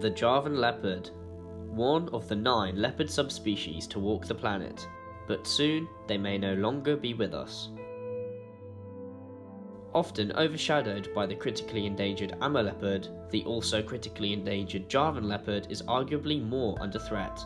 the Javan leopard, one of the nine leopard subspecies to walk the planet, but soon they may no longer be with us. Often overshadowed by the critically endangered Amur leopard, the also critically endangered Javan leopard is arguably more under threat.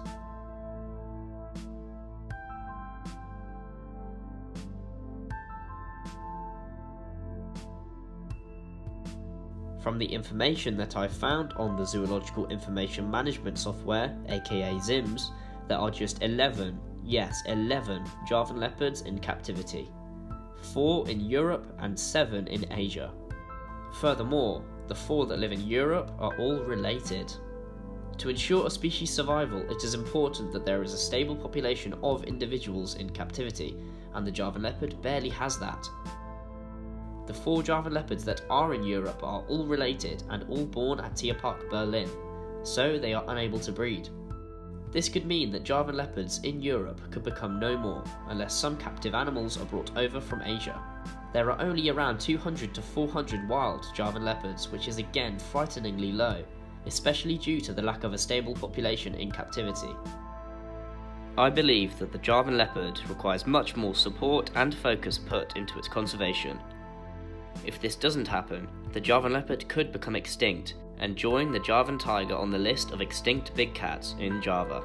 From the information that I found on the Zoological Information Management Software, aka ZIMS, there are just 11, yes, 11 Javan leopards in captivity. 4 in Europe and 7 in Asia. Furthermore, the 4 that live in Europe are all related. To ensure a species survival, it is important that there is a stable population of individuals in captivity, and the Javan leopard barely has that. The four Javan leopards that are in Europe are all related and all born at Tierpark, Berlin, so they are unable to breed. This could mean that Javan leopards in Europe could become no more unless some captive animals are brought over from Asia. There are only around 200 to 400 wild Javan leopards, which is again frighteningly low, especially due to the lack of a stable population in captivity. I believe that the Javan leopard requires much more support and focus put into its conservation, if this doesn't happen, the Javan leopard could become extinct and join the Javan tiger on the list of extinct big cats in Java.